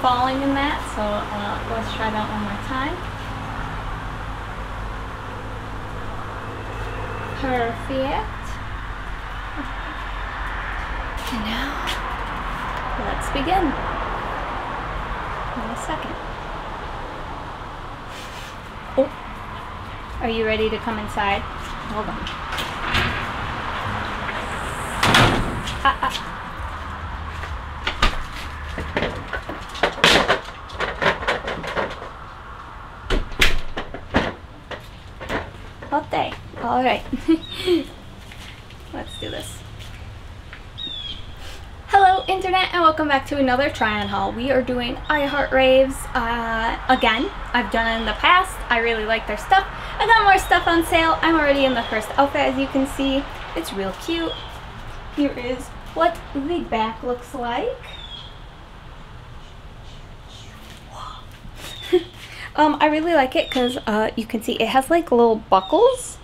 falling in that, so uh, let's try that one more time. Perfect. And now, let's begin. In a second. Oh, are you ready to come inside? Hold on. Ah, ah. Okay, alright. Let's do this. Hello Internet and welcome back to another try on haul. We are doing I Heart Raves uh, again. I've done it in the past. I really like their stuff. I got more stuff on sale. I'm already in the first outfit as you can see. It's real cute. Here is what the back looks like. Um, I really like it because uh, you can see it has like little buckles.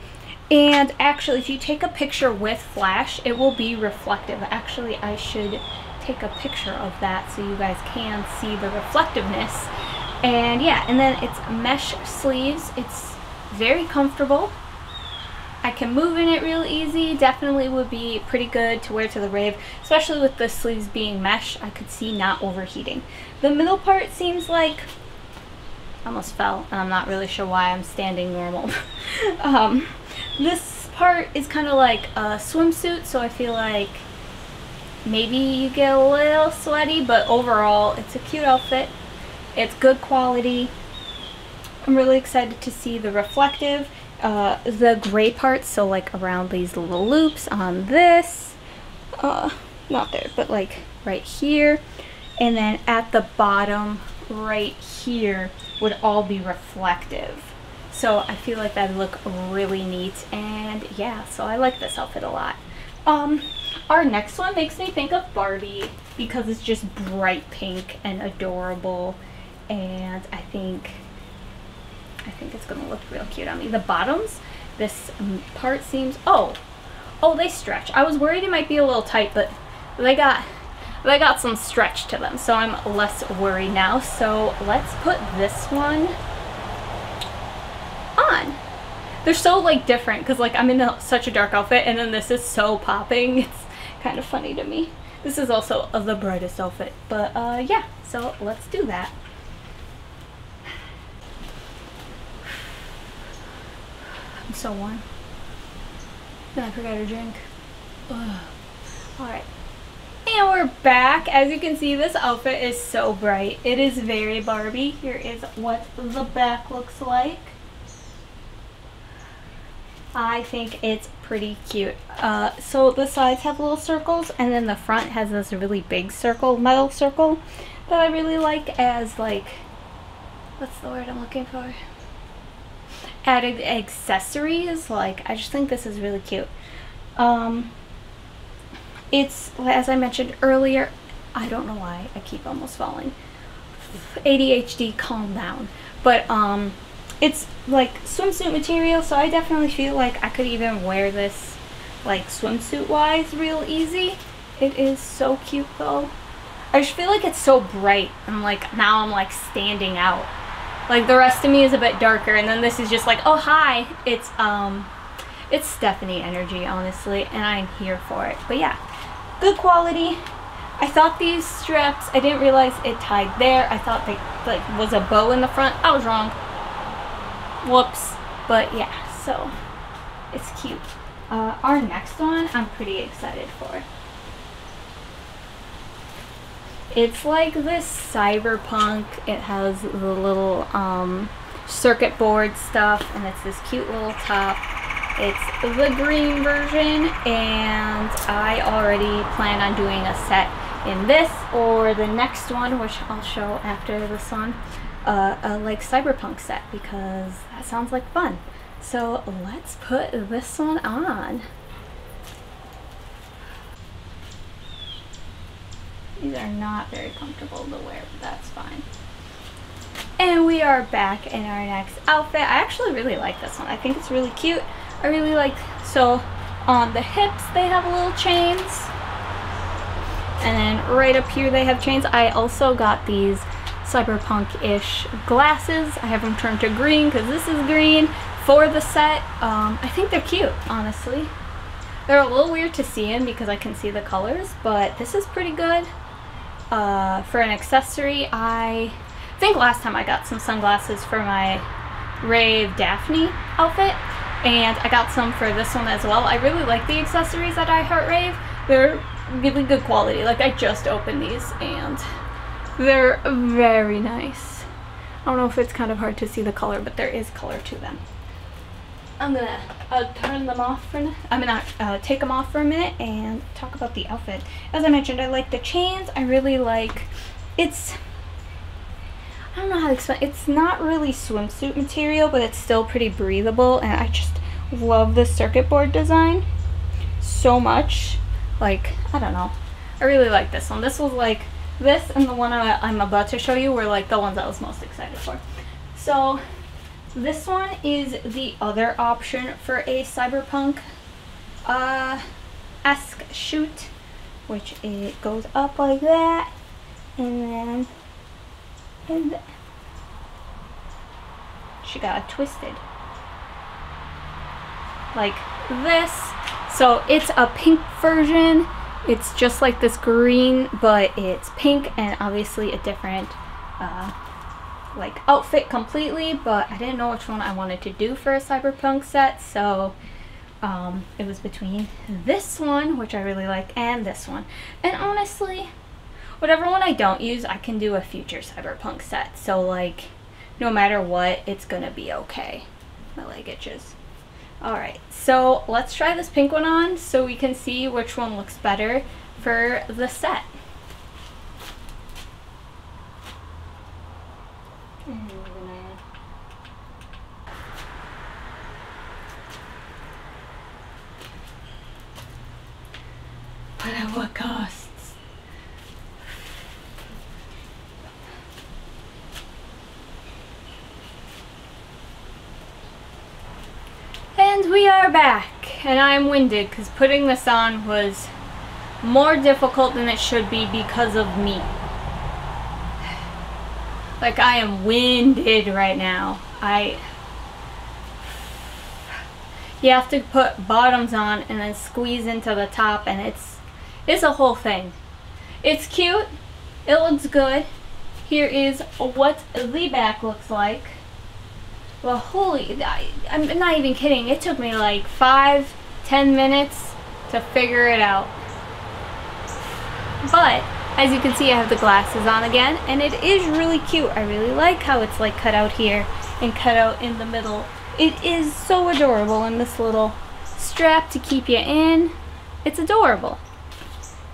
And actually, if you take a picture with flash, it will be reflective. Actually, I should take a picture of that so you guys can see the reflectiveness. And yeah, and then it's mesh sleeves. It's very comfortable. I can move in it real easy. Definitely would be pretty good to wear to the rave, especially with the sleeves being mesh. I could see not overheating. The middle part seems like almost fell and I'm not really sure why I'm standing normal. um, this part is kind of like a swimsuit so I feel like maybe you get a little sweaty but overall it's a cute outfit. It's good quality. I'm really excited to see the reflective, uh, the gray parts, so like around these little loops on this, uh, not there, but like right here, and then at the bottom right here would all be reflective. So I feel like that would look really neat and yeah, so I like this outfit a lot. Um, our next one makes me think of Barbie because it's just bright pink and adorable and I think I think it's gonna look real cute on me. The bottoms, this part seems, oh, oh they stretch. I was worried it might be a little tight but they got they got some stretch to them, so I'm less worried now. So let's put this one on. They're so like different because like I'm in a, such a dark outfit and then this is so popping. It's kind of funny to me. This is also the brightest outfit, but uh, yeah, so let's do that. I'm so warm. I forgot to drink. Alright. And we're back. As you can see, this outfit is so bright. It is very Barbie. Here is what the back looks like. I think it's pretty cute. Uh, so the sides have little circles and then the front has this really big circle, metal circle that I really like as like, what's the word I'm looking for? Added accessories. Like, I just think this is really cute. Um, it's, as I mentioned earlier, I don't know why I keep almost falling. ADHD, calm down. But um, it's like swimsuit material, so I definitely feel like I could even wear this like swimsuit wise real easy. It is so cute though. I just feel like it's so bright. I'm like, now I'm like standing out. Like the rest of me is a bit darker and then this is just like, oh hi. It's um, it's Stephanie energy honestly and I'm here for it. But yeah, good quality. I thought these straps, I didn't realize it tied there. I thought they like was a bow in the front. I was wrong. Whoops. But yeah, so it's cute. Uh, our next one, I'm pretty excited for. It's like this cyberpunk. It has the little um, circuit board stuff, and it's this cute little top. It's the green version and I already plan on doing a set in this or the next one which I'll show after this one a like cyberpunk set because that sounds like fun. So let's put this one on. These are not very comfortable to wear, but that's fine. And we are back in our next outfit. I actually really like this one. I think it's really cute. I really like, so on the hips they have little chains. And then right up here they have chains. I also got these cyberpunk-ish glasses. I have them turned to green because this is green for the set. Um, I think they're cute, honestly. They're a little weird to see in because I can see the colors, but this is pretty good. Uh, for an accessory, I think last time I got some sunglasses for my Rave Daphne outfit, and I got some for this one as well. I really like the accessories at I Heart Rave. They're really good quality. Like, I just opened these, and they're very nice. I don't know if it's kind of hard to see the color, but there is color to them. I'm gonna uh, turn them off for. I'm gonna uh, take them off for a minute and talk about the outfit. As I mentioned, I like the chains. I really like. It's. I don't know how to explain. It's not really swimsuit material, but it's still pretty breathable, and I just love the circuit board design so much. Like I don't know. I really like this one. This was like this and the one I, I'm about to show you were like the ones I was most excited for. So this one is the other option for a cyberpunk uh, esque shoot, which it goes up like that, and then and she got it twisted like this. So it's a pink version. It's just like this green, but it's pink and obviously a different uh, like outfit completely, but I didn't know which one I wanted to do for a cyberpunk set, so um, it was between this one, which I really like, and this one. And honestly, whatever one I don't use, I can do a future cyberpunk set. So like, no matter what, it's gonna be okay. My leg itches. Alright, so let's try this pink one on so we can see which one looks better for the set. But at what costs? And we are back, and I'm winded because putting this on was more difficult than it should be because of me. Like I am winded right now. I you have to put bottoms on and then squeeze into the top and it's it's a whole thing. It's cute. It looks good. Here is what the back looks like. Well, holy, I, I'm not even kidding. It took me like five, ten minutes to figure it out. But, as you can see, I have the glasses on again, and it is really cute. I really like how it's like cut out here and cut out in the middle. It is so adorable in this little strap to keep you in. It's adorable.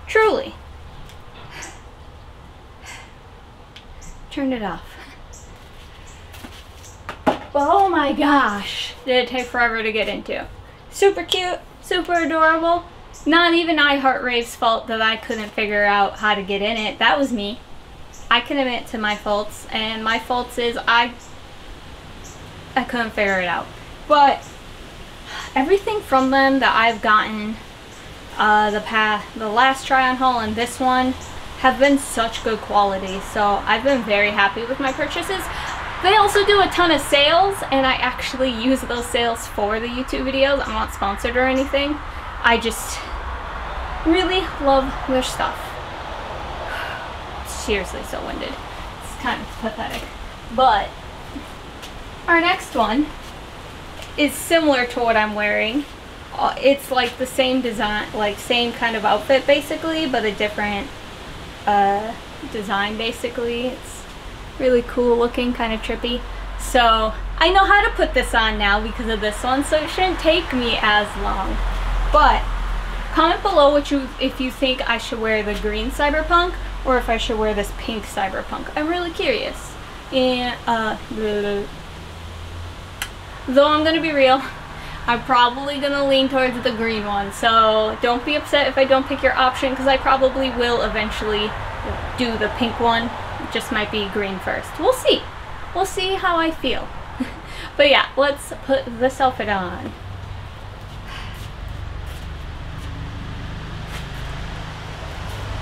Truly. Turn it off. But oh my gosh, did it take forever to get into. Super cute, super adorable. Not even iHeartRave's fault that I couldn't figure out how to get in it. That was me. I can admit to my faults, and my faults is I I couldn't figure it out. But everything from them that I've gotten uh, the past, the last try on haul and this one have been such good quality. So I've been very happy with my purchases. They also do a ton of sales and I actually use those sales for the YouTube videos. I'm not sponsored or anything. I just really love their stuff. Seriously so winded. It's kind of pathetic. But our next one is similar to what I'm wearing uh, it's like the same design, like same kind of outfit basically, but a different uh, design basically. It's really cool looking, kind of trippy. So I know how to put this on now because of this one, so it shouldn't take me as long. But comment below what you if you think I should wear the green cyberpunk or if I should wear this pink cyberpunk. I'm really curious. And uh, though I'm gonna be real, I'm probably to lean towards the green one. So don't be upset if I don't pick your option because I probably will eventually do the pink one. Just might be green first. We'll see. We'll see how I feel. but yeah, let's put this outfit on.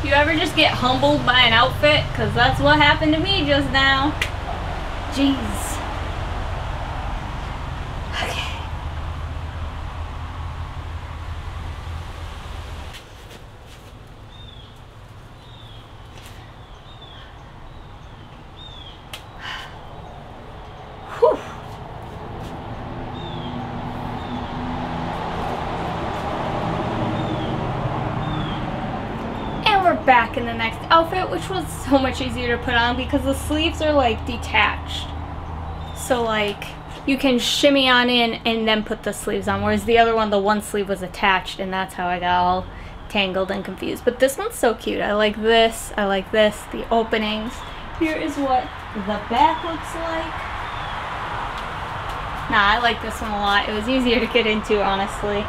you ever just get humbled by an outfit, because that's what happened to me just now. Jeez. Back in the next outfit, which was so much easier to put on because the sleeves are like detached. So like you can shimmy on in and then put the sleeves on, whereas the other one, the one sleeve was attached and that's how I got all tangled and confused. But this one's so cute. I like this, I like this, the openings. Here is what the back looks like. Nah, I like this one a lot. It was easier to get into, honestly.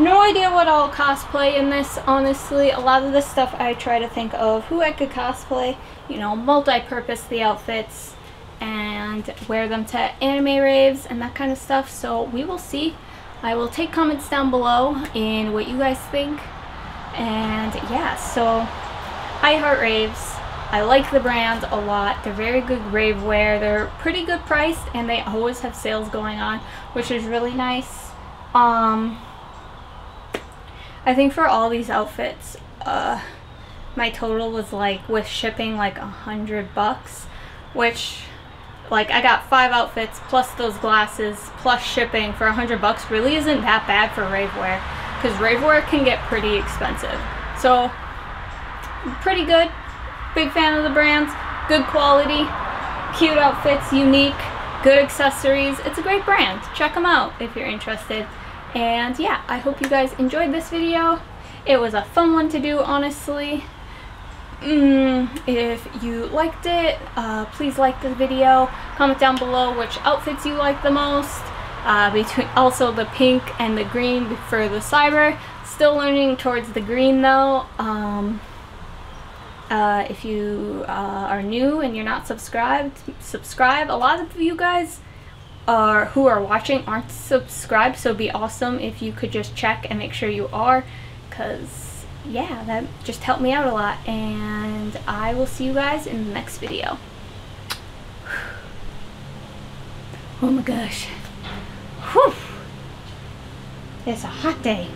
No idea what I'll cosplay in this, honestly. A lot of the stuff I try to think of who I could cosplay, you know, multi-purpose the outfits and wear them to anime raves and that kind of stuff. So we will see. I will take comments down below in what you guys think. And yeah, so I heart raves. I like the brand a lot. They're very good rave wear. They're pretty good priced and they always have sales going on, which is really nice. Um, I think for all these outfits, uh, my total was like with shipping like a hundred bucks, which like I got five outfits plus those glasses plus shipping for a hundred bucks really isn't that bad for rave wear because rave wear can get pretty expensive. So pretty good. Big fan of the brands. Good quality. Cute outfits. Unique. Good accessories. It's a great brand. Check them out if you're interested. And yeah, I hope you guys enjoyed this video. It was a fun one to do, honestly. Mm, if you liked it, uh, please like the video. Comment down below which outfits you like the most. Uh, between also the pink and the green for the cyber. Still learning towards the green though. Um, uh, if you uh, are new and you're not subscribed, subscribe. A lot of you guys are who are watching aren't subscribed so be awesome if you could just check and make sure you are because yeah that just helped me out a lot and I will see you guys in the next video. Oh my gosh. Whew. it's a hot day